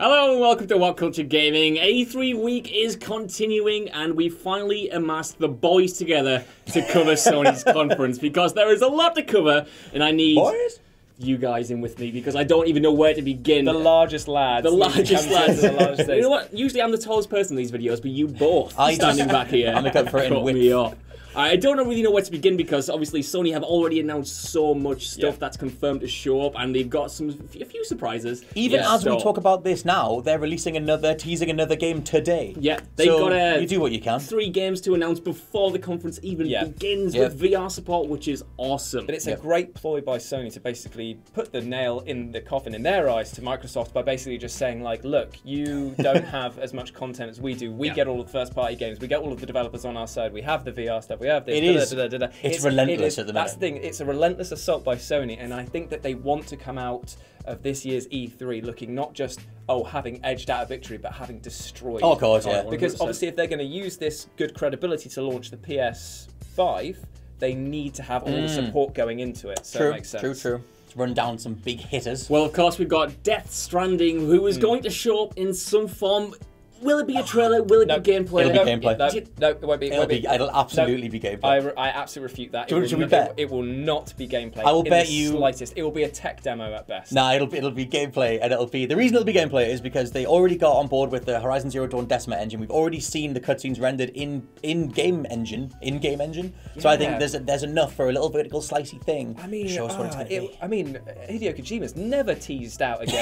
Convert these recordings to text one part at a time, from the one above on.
Hello and welcome to What Culture Gaming. E3 week is continuing and we finally amassed the boys together to cover Sony's conference because there is a lot to cover and I need Boys? you guys in with me because I don't even know where to begin. The largest lads. The largest come lads. to The largest you know what? Usually I'm the tallest person in these videos, but you both I standing just- back here. I make up for it in cut width. me off. I don't really know where to begin because obviously Sony have already announced so much stuff Yeah. that's confirmed to show up, and they've got some a few surprises. Even Yeah, as we talk about this now, they're releasing another, teasing another game today. Yeah, they so got a you do what you can. three games to announce before the conference even Yeah. begins with VR support, which is awesome. But it's a great ploy by Sony to basically put the nail in the coffin in their eyes to Microsoft by basically just saying like, look, you don't have as much content as we do. We get all of the first party games. We get all of the developers on our side. We have the VR stuff. We have this. It da, da, is. da, da, da. It's relentless at the That's the thing. It's a relentless assault by Sony, and I think that they want to come out of this year's E3 looking not just oh having edged out a victory, but having destroyed. Oh, God, yeah. Because 100%. obviously, if they're going to use this good credibility to launch the PS5, they need to have all the support going into it. So Mm. True, it makes sense. true, true. Let's run down some big hitters. well, of course, we've got Death Stranding, who is is going to show up in some form. Will it be a trailer? Will it No, be gameplay? It'll be no, gameplay. No, no, it won't be. It It'll won't be, it'll absolutely be gameplay. I, re- I absolutely refute that. Do it, should will we not, bet? it, it will not be gameplay. I will in bet the you- Slightest. It will be a tech demo at best. Nah, it'll be, it'll be gameplay, and it'll be the reason it'll be gameplay is because they already got on board with the Horizon Zero Dawn Decima engine. We've already seen the cutscenes rendered in in game engine, in game engine. So I think Yeah. there's there's enough for a little vertical slicey thing. I mean, to show us what it's ah, going to it- be. I mean, Hideo Kojima's never teased out a game.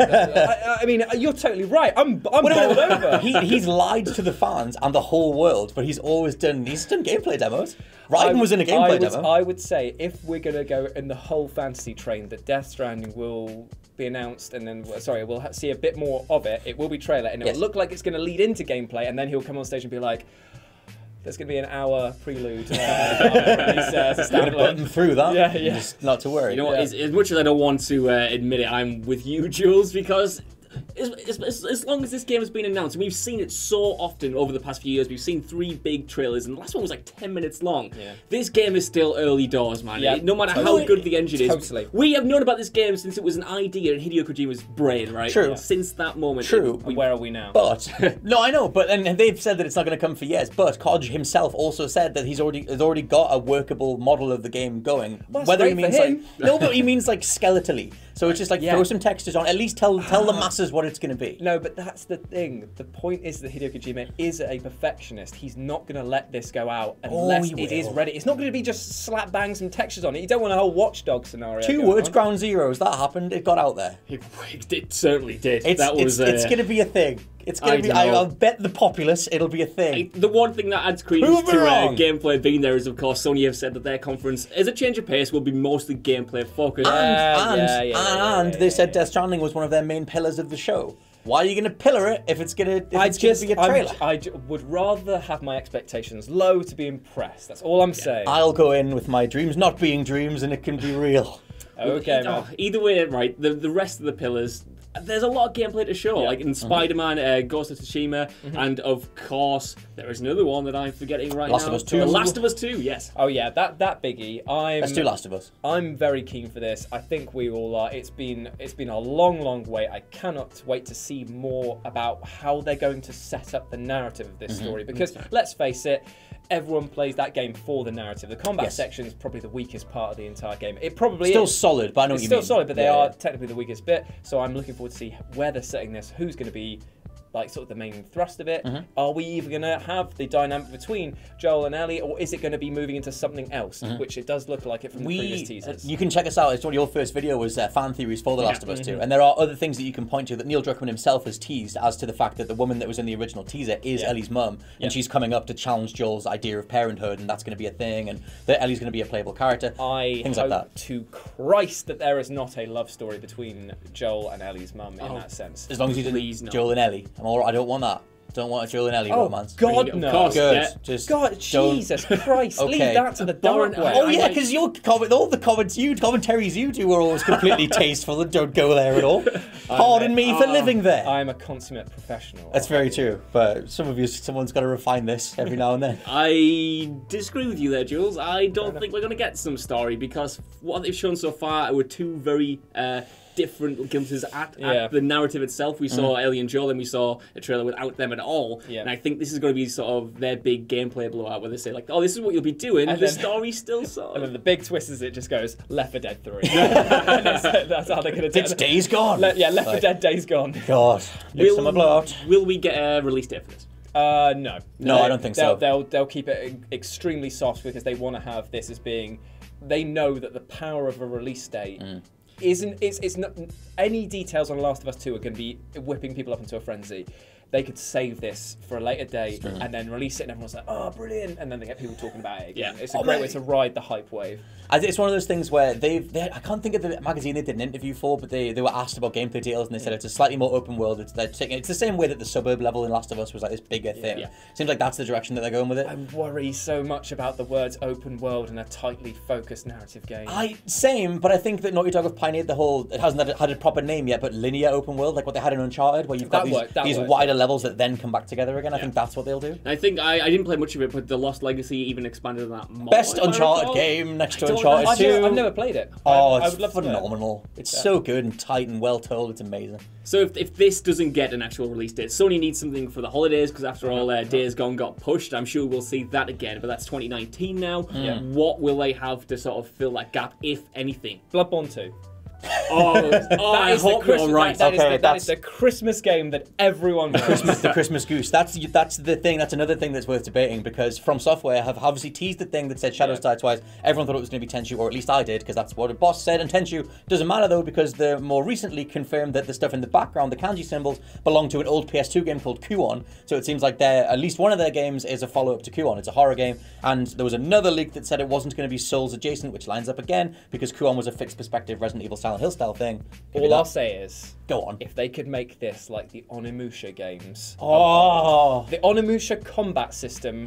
I, I mean, you're totally right. I'm, I'm bowled he, he's lied to the fans and the whole world, but he's always done he's done gameplay demos. Raiden was in a gameplay would, demo. I would say if we're gonna go in the whole fantasy train, that Death Stranding will be announced, and then sorry, we'll ha- see a bit more of it. It will be trailer, and it Yes. will look like it's gonna lead into gameplay, and then he'll come on stage and be like. There's going to be an hour prelude. Uh, uh, as gonna put through that. Yeah, yeah. Just not to worry. You know what? Yeah. As, as much as I don't want to uh, admit it, I'm with you, Jules, because as, as, as, as long as this game has been announced, and we've seen it so often over the past few years, we've seen three big trailers, and the last one was like 10 minutes long. Yeah. This game is still early doors, man. Yeah, It- no matter totally. how good the engine is. Totally. We have known about this game since it was an idea in Hideo Kojima's brain, right? True. Since that moment. True. it- And where are we now? But no, I know. But and they've said that it's not going to come for years. But Kodge himself also said that he's already has already got a workable model of the game going. Well, that's Whether he great for means like him. no, but he means like skeletally. So it's just like Yeah. throw some textures on. At least tell tell the masses what it's going to be. No, but that's the thing. The point is that Hideo Kojima is a perfectionist. He's not going to let this go out unless he it is ready. It's not going to be just slap bang some textures on it. You don't want a whole Watchdog scenario. Two words, on. ground zeros. That happened. It got out there. It, it certainly did. It's that was. it's, it's uh, going to be a thing. It's gonna be. I, know. I'll bet the populace it'll be a thing. The one thing that adds credence to uh, gameplay being there is, of course, Sony have said that their conference, as a change of pace, will be mostly gameplay focused. and Yeah, and, yeah, yeah, and they said yeah. Death Stranding was one of their main pillars of the show. Why are you going to pillar it if it's going to? If I it's going just, to be a I'm- trailer? I j- would rather have my expectations low to be impressed. That's all I'm saying. I'll go in with my dreams not being dreams, and it can be real. okay, Oh, man. either way, right, the, the rest of the pillars, there's a lot of gameplay to show. Yeah. Like in Spider Man, uh, Ghost of Tsushima, and of course, there is another one that I'm forgetting right Last now. of Us 2. The Last of Us 2, yes. Oh yeah, that that biggie. I'm. Let's do Last of Us. I'm very keen for this. I think we all are. It's been it's been a long, long wait. I cannot wait to see more about how they're going to set up the narrative of this Mm-hmm. story. Because let's face it, everyone plays that game for the narrative. The combat Yes. section is probably the weakest part of the entire game. It probably Still is. solid, but I know It's what you still mean. solid, but they Yeah, are technically the weakest bit. So I'm looking forward to see where they're setting this. Who's going to be like sort of the main thrust of it? Mm-hmm. Are we even going to have the dynamic between Joel and Ellie, or is it going to be moving into something else? Which it does look like it from the previous Mm-hmm. We, teasers. you can check us out. It's one of your first video was uh, fan theories for The Last of Us 2. And there are other things that you can point to that Neil Druckmann himself has teased as to the fact that the woman that was in the original teaser is Yeah. Ellie's mum. Yeah. And she's coming up to challenge Joel's idea of parenthood, and that's going to be a thing, and that Ellie's going to be a playable character. I things like that. to Christ that there is not a love story between Joel and Ellie's mum in Oh. that sense. As long as you didn't. Joel and Ellie. I'm all right. I don't want that. Don't want a Joel and Ellie Oh, romance. God, Of no. course. Good. Yeah. Just God, don't- Jesus Christ, leave that to the dark way. Oh yeah, because your comment, all the comments you commentaries you do are always completely tasteful and don't go there at all. Pardon me for oh, living there. I'm a consummate professional. That's very true, but some of you, someone's got to refine this every now and then. I disagree with you there, Jules. I don't think we're going to get some story because what they've shown so far were two very uh, different glimpses at, Yeah. at the narrative itself. We saw Mm. Ellie and Joel, and we saw a trailer without them at all. Yeah. And I think this is going to be sort of their big gameplay blowout where they say, like, oh, this is what you'll be doing. And the then- story's still sort And then the big twist is it just goes Left 4 Dead 3. And it's- that's how they're going to do It's it. days gone. Le- yeah, Left 4 Like, Dead Days Gone. God, next time I blowout. will we get a release date for this? Uh, no. No, I don't think they'll, so. They'll they'll keep it extremely soft because they want to have this as being. They know that the power of a release date Mm. Isn't. It's it's not any details on Last of Us Two are going to be whipping people up into a frenzy. They could save this for a later date and then release it, and everyone's like, "Oh, brilliant!" And then they get people talking about it again. Yeah. It's a Oh, great mate. way to ride the hype wave. I It's one of those things where they've. They, I can't think of the magazine they did an interview for, but they, they were asked about gameplay details and they said it's a slightly more open world. It's they're taking. It's the same way that the suburb level in Last of Us was like this bigger thing. Yeah. Seems like that's the direction that they're going with it. I worry so much about the words "open world" and a tightly focused narrative game. I same, but I think that Naughty Dog have pioneered the whole. It hasn't had a, had a proper name yet, but linear open world, like what they had in Uncharted, where you've got That these, worked, that these worked. wider levels that then come back together again. I think that's what they'll do. I think I, I didn't play much of it, but the Lost Legacy even expanded on that more. Best if Uncharted game next to I don't Uncharted I've, Two. never, I've never played it. Oh, I, I it's would love to it. phenomenal. It's so good and tight and well told. It's amazing. So if, if this doesn't get an actual release date, Sony needs something for the holidays because after all, uh, Days Gone got pushed. I'm sure we'll see that again, but that's 2019 now. What will they have to sort of fill that gap, if anything? Bloodborne 2. Oh, oh I is the you're right. that- that is Okay, the, that that's- is the Christmas game that everyone wants. the Christmas goose. That's that's the thing. That's another thing that's worth debating because From Software have obviously teased the thing that said Shadows Yeah. Die Twice. Everyone thought it was going to be Tenchu, or at least I did, because that's what a boss said. And Tenchu doesn't matter though, because they more recently confirmed that the stuff in the background, the kanji symbols, belong to an old PS2 game called Kuon. So it seems like their at least one of their games is a follow up to Kuon. It's a horror game, and there was another leak that said it wasn't going to be Souls adjacent, which lines up again because Kuon was a fixed perspective Resident Evil Silent Hill style thing. All. I'll say is, Go on. if they could make this like the Onimusha games. Oh. The Onimusha combat system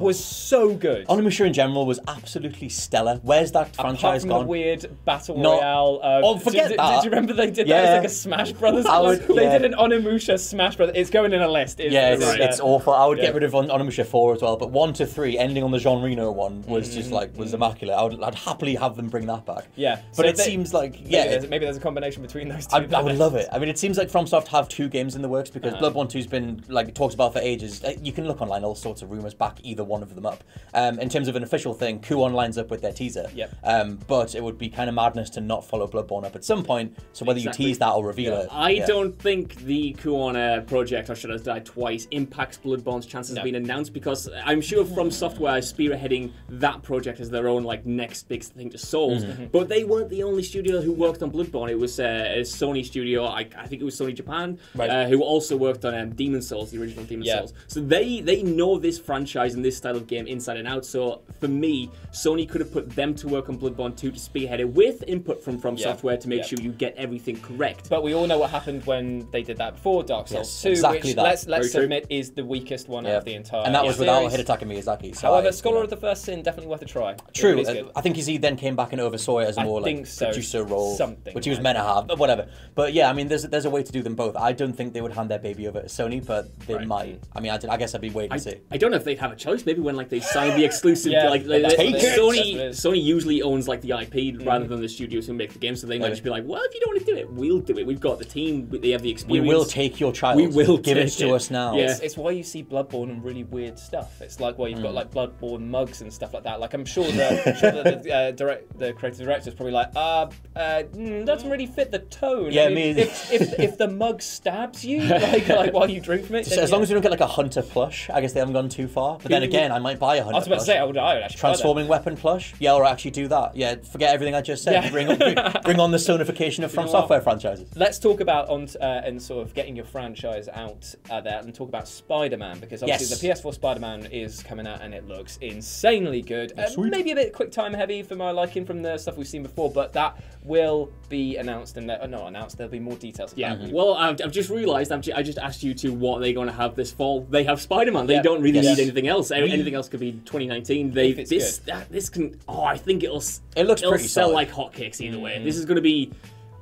was so good. Onimusha in general was absolutely stellar. Where's that Apart franchise from gone? the weird battle Not- royale. Uh, Oh, forget did, that. Did you remember they did that? Yeah. It was like a Smash Brothers. I would- they yeah. did an Onimusha Smash Brothers. It's going in a list. It's, yeah, it's, it's, it's awful. I would yeah. get rid of On- Onimusha 4 as well, but 1 to 3, ending on the Jean Reno one, was just like, was immaculate. I would, I'd happily have them bring that back. Mm-hmm. Yeah, But so it they- seems like, Maybe yeah, there's, maybe there's a combination between those two. I, I would love it. I mean, it seems like FromSoft have two games in the works because Uh-huh. Bloodborne 2's been like talked about for ages. Uh, You can look online, all sorts of rumors back either one of them up. Um, in terms of an official thing, Kuon lines up with their teaser. Yep. Um, but it would be kind of madness to not follow Bloodborne up at some point. So whether Exactly. you tease that or reveal Yeah. it, I yeah. don't think the Kuana project or Shadows Die Twice impacts Bloodborne's chances No. of being announced because I'm sure From Software is spearheading that project as their own like next big thing to Souls. Mm-hmm. But they weren't the only studio who worked on Bloodborne. It was uh, a Sony studio. I, I think it was Sony Japan Right. uh, who also worked on um, Demon Souls, the original Demon Yeah. Souls. So they they know this franchise and this style of game inside and out. So for me, Sony could have put them to work on Bloodborne 2 to spearhead it with input from From Yeah. Software to make Yeah. sure you get everything correct. But we all know what happened when they did that before Dark Souls Yes, 2, exactly which that. let's let's Very true. admit is the weakest one out of the entire. and that was without. Hidetaka Miyazaki. So However, I, Scholar of the First Sin definitely worth a try. True. really uh. I think he then came back and oversaw it as a more like think so. producer role, Something which he was meant to have, but whatever. But yeah, I mean, there's there's a way to do them both. I don't think they would hand their baby over to Sony, but they Right. might. I mean, I, I guess I'd be waiting I, to see. I don't know if they'd have a choice. Maybe when like they sign the exclusive, Yeah, like, like, that's what it is. That's Sony, what it is. Sony usually owns like the IP rather than the studios who make the game. So they might Right. just be like, "Well, if you don't want to do it, we'll do it. We've got the team. They have the experience. We will take your child. We will give it to it. us now. Yeah. It's, it's why you see Bloodborne and really weird stuff. It's like why you've Hmm. got like Bloodborne mugs and stuff like that. Like I'm sure the, sure that the, uh, direct, the creative director's probably like, uh, uh mm, doesn't really fit the tone. Yeah, I mean, me- if, if if the mug stabs you, like, like while you drink from it, as long as you don't get like a hunter plush, I guess they haven't gone too far. But then again, I might buy a hunter I was about to plush. say I would, I would actually. Transforming weapon plush? Yeah, or actually do that. Yeah, forget everything I just said. Yeah. Bring, on, bring, bring on the sonification of From? Software franchises. Let's talk about on uh, and sort of getting your franchise out uh, there and talk about Spider-Man because obviously Yes. the PS4 Spider-Man is coming out and it looks insanely good. Uh, maybe a bit quick time heavy for my liking from the stuff we've seen before, but that will be announced and uh, not announced. There'll be more more details. About Yeah, it. well, I've, I've just realised I've ju- I just asked you to what they're going to have this fall. They have Spider Man. They Yeah. don't really Yes. need anything else. Anything else could be 2019. They this that, this can. Oh, I think it'll. It looks it'll pretty sell solid. like hotcakes either way. Mm-hmm. This is going to be.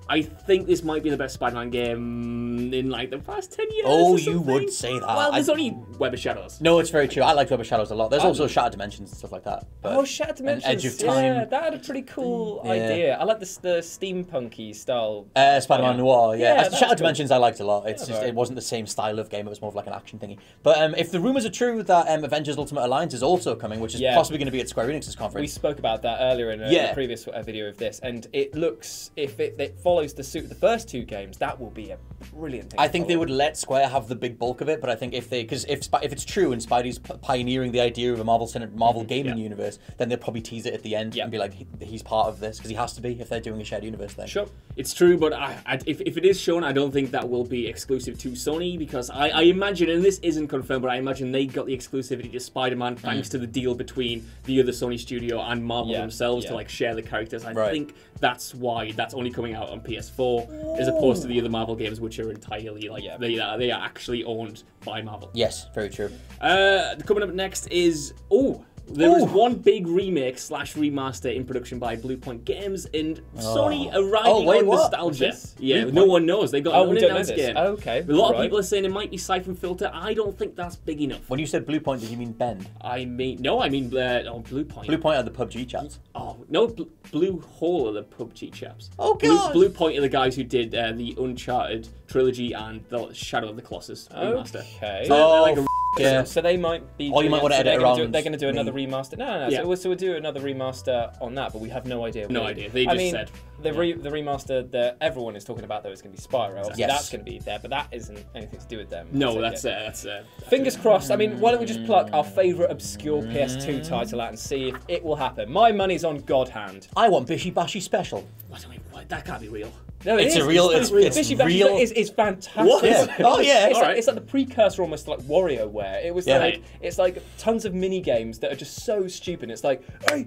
I think this might be the best Spider Man game in like the past ten years. Oh, you would say that. Well, there's I- only Web of Shadows. No, it's very true. I like Web of Shadows a lot. There's Um, also Shattered Dimensions and stuff like that. But Oh, Shattered and Dimensions. Edge of Time. Yeah, that had a pretty cool Yeah. idea. I like the, the steampunky style. Uh, Spider-Man Yeah. Noir, yeah. Yeah, Shattered cool. Dimensions I liked a lot. It's just alright. it wasn't the same style of game. It was more of like an action thingy. But um, if the rumors are true that um, Avengers: Ultimate Alliance is also coming, which is possibly going to be at Square Enix's conference, We spoke about that earlier in a, a previous uh, video of this, and it looks if it, it follows the suit of the first two games, that will be a brilliant thing. I think they would let Square have the big bulk of it. But I think if they, because if Sp- if it's true and Spidey's p- pioneering the idea of a Marvel Cine- Marvel gaming Yeah. universe, then they'll probably tease it at the end Mm-hmm. Yeah. and be like, he, he's part of this because he has to be if they're doing a shared universe thing. Sure. It's true, but I, I, if, if it is shown, I don't think that will be exclusive to Sony because I, I imagine, and this isn't confirmed, but I imagine they got the exclusivity to Spider-Man thanks to the deal between the other Sony studio and Marvel Yeah, themselves to like share the characters. I Right. think that's why that's only coming out on PS4 as opposed to the other Marvel games, which are entirely like Yeah. they are, they are actually owned by Marvel. Yes, very true. Uh, coming up next is oh. There is Ooh. one big remake slash remaster in production by Bluepoint Games, and Sony arriving Oh, wait, on what? nostalgia. Yeah, Bluepoint? no one knows. They got Oh, an we don't know unannounced game. Okay, a lot of people are saying it might be Siphon Filter. I don't think that's big enough. When you said Blue Point, did you mean Bend? I mean, no, I mean uh, oh, Blue Point. Blue Point are the PUBG chats. Oh no, Bl- Blue Hole are the PUBG chaps. Oh, Blue, God. Blue Point are the guys who did uh, the Uncharted trilogy and the Shadow of the Colossus remaster. Okay. So they're Oh, like a- yeah. So they might be. Or you might wanna so edit they're gonna do- around They're going to do another me. remaster. No, no, no. Yeah. So, we'll- so we'll do another remaster on that, but we have no idea. No idea. They I just mean, said. the re- the remaster that everyone is talking about though is going to be Spyro. Yes. that's going to be there, but that isn't anything to do with them. No, that's yeah. uh, that's uh, Fingers crossed. I mean, why don't we just pluck our favourite obscure PS2 title out and see if it will happen? My money's on God Hand. I want Bishi Bashi Special. What do we, what, that can't be real. No, it It's is. a real- it's- it's Bashi real- Is, is fantastic. What? Yeah. Oh, yeah. It's, like, it's like the precursor almost to like WarioWare. It was Yeah. like it's like tons of mini games that are just so stupid. It's like, hey,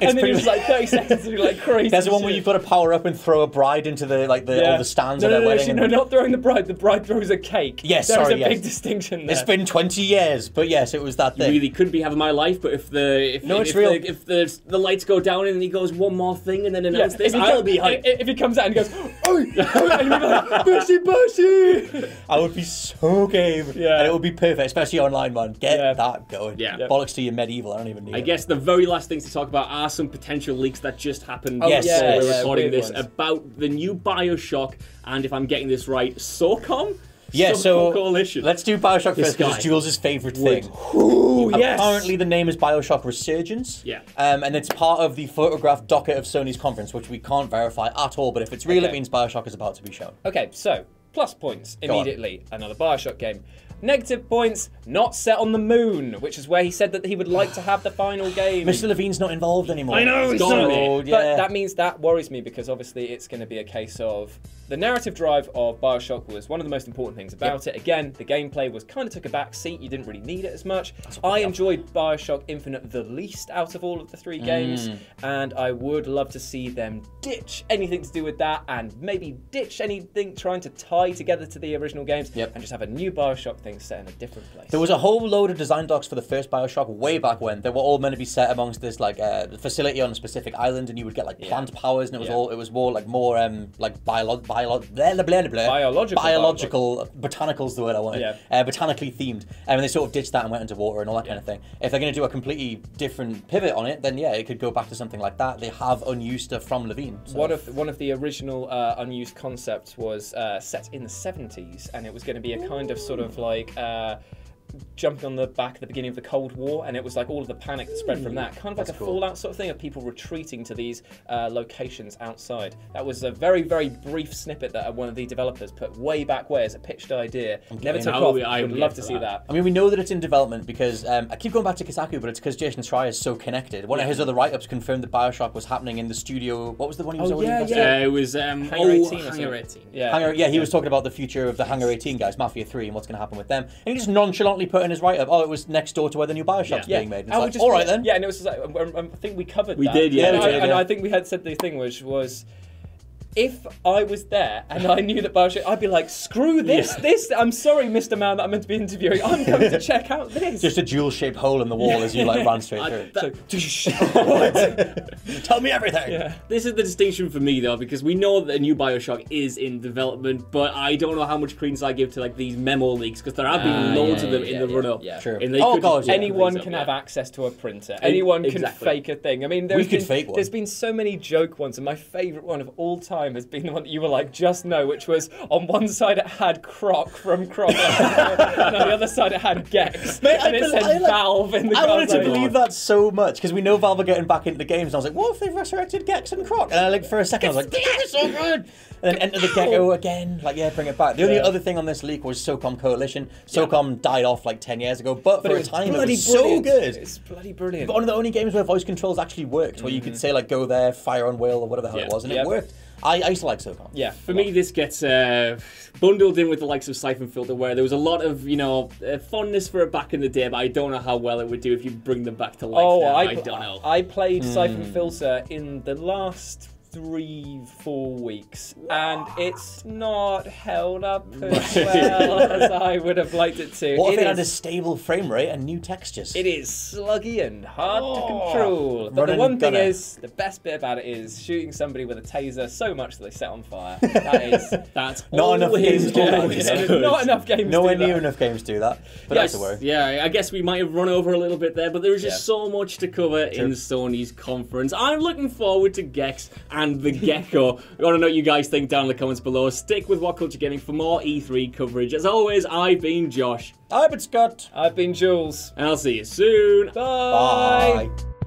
and then pretty it's like 30 seconds to do like crazy. There's the one where you've got to power up and throw a bride into the like the all the stands no, at no, their no, wedding. actually, and- no, not throwing the bride. The bride throws a cake. Yes, There's sorry, a yes. big distinction there. It's been 20 years, but yes, it was that You thing. really couldn't be having my life, but if the if, No, if, it's if real. The, if the the lights go down and he goes one more thing and then Yeah, announce this, if he I'll come- be hyped. If, if he comes out and he goes, oh, oi, and you'll be like, bushy, bushy. I would be so game. Yeah. And it would be perfect, especially online, man. Get Yeah. that going. Yeah. Yeah. Bollocks to your medieval. I don't even need I it. guess the very last things to talk about are some potential leaks that just happened Oh, Yes, before yeah, we're recording this ones. about the new Bioshock and if I'm getting this right, SOCOM? Yeah, so Coalition. let's do Bioshock This first because it's Jules' favourite Would. thing. Ooh, yes. Apparently, the name is Bioshock Resurgence. Yeah. Um, and it's part of the photograph docket of Sony's conference, which we can't verify at all. But if it's real, it means Bioshock is about to be shown. Okay, so plus points immediately. Another Bioshock game. Negative points, not set on the moon, which is where he said that he would like to have the final game. Mr. Levine's not involved anymore. I know, he's so, not. yeah. But that means that worries me because obviously it's going to be a case of the narrative drive of Bioshock was one of the most important things about it. Again, the gameplay was kind of took a back seat. You didn't really need it as much. I enjoyed Bioshock Infinite the least out of all of the three games, Mm. and I would love to see them ditch anything to do with that and maybe ditch anything trying to tie together to the original games Yep. and just have a new Bioshock thing set in a different place. There was a whole load of design docs for the first Bioshock way back when. They were all meant to be set amongst this like uh, facility on a specific island, and you would get like plant powers, and it was Yeah. all it was more like more um like biolo- blah, blah, blah, blah, Biological biological botanical's the word I wanted. Yeah. Uh, botanically themed, and they sort of ditched that and went into water and all that kind of thing. If they're going to do a completely different pivot on it, then yeah, it could go back to something like that. They have unused stuff from Levine. so- One of one of the original uh, unused concepts was uh, set in the seventies, and it was going to be a kind of sort of like. Jumping on the back at the beginning of the Cold War, and it was like all of the panic that spread from that, kind of like That's a cool. fallout sort of thing of people retreating to these uh, locations outside. That was a very, very brief snippet that one of the developers put way back way as a pitched idea. Never took off. I would love to see that. I mean, we know that it's in development because um, I keep going back to Kotaku, but it's because Jason Schreier is so connected. One of his other write-ups confirmed that Bioshock was happening in the studio. What was the one he was Oh, already yeah, yeah. Uh, it was um, Hangar oh, 18 or Hangar 18. Yeah, Hangar, yeah, he was talking about the future of the Hangar 18 guys, Mafia 3, and what's going to happen with them. And he just nonchalantly put in his write-up, oh, it was next door to where the new Bioshock's Yeah. being made. And it's And like, just- all right then. Yeah, and it was just like, um, um, I think we covered We that. did, yeah, And, we I, did, and yeah. I think we had said the thing was was if I was there and I knew that Bioshock, I'd be like, screw this, Yeah. this. I'm sorry, Mr. Man, that I'm meant to be interviewing. I'm coming to check out this. Just a jewel-shaped hole in the wall as you like ran straight I- through. that- So, Tell me everything. yeah. This is the distinction for me though, because we know that a new Bioshock is in development, but I don't know how much credence I give to like these memo leaks because there have been Ah, loads yeah, of them yeah, in the run up. yeah. True. And they Oh, could God, yeah. Anyone can up, have yeah. access to a printer. Anyone can fake a thing. I mean, there's could been, fake one. There's been so many joke ones, and my favourite one of all time has been the one that you were like, just know, which was on one side it had Croc from Croc, and on the other side it had Gex, Mate, I and it bel- said I, like- Valve in the I wanted to believe that so much because we know Valve are getting back into the games. And I was like, what if they've resurrected Gex and Croc? And I, like for a second, I was like, this is so good. And then enter the Gecko again. Like, yeah, bring it back. The only Yeah. other thing on this leak was SOCOM Coalition. SOCOM died off like 10 years ago, but, But for a time it bloody was so good. It's bloody brilliant. But one of the only games where voice controls actually worked, where you could mm-hmm. say, like, go there, fire on will, or whatever the hell it was, and it worked. I, I used to like SOCOM. yeah, For me, this gets uh, bundled in with the likes of Siphon Filter, where there was a lot of, you know, uh, fondness for it back in the day, but I don't know how well it would do if you bring them back to life. Oh, now. I, I don't know. I played Hmm. Siphon Filter in the last three, four weeks, and it's not held up as well as I would have liked it to. What if It it had a stable frame rate and new textures? It is sluggy and hard Oh, to control. But the one thing is, the best bit about it is shooting somebody with a taser so much that they set on fire. That is That's Not enough games do that, always you not enough games. Nowhere do that. near enough games do that. But Yes. that's a worry. Yeah, I guess we might have run over a little bit there, but there was just Yeah. so much to cover in Sony's conference. I'm looking forward to Gex and the Gecko. we want to know what you guys think down in the comments below. Stick with What Culture Gaming for more E3 coverage. As always, I've been Josh, I've been Scott. I've been Jules. and I'll see you soon. Bye. Bye.